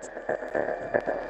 フフフフ。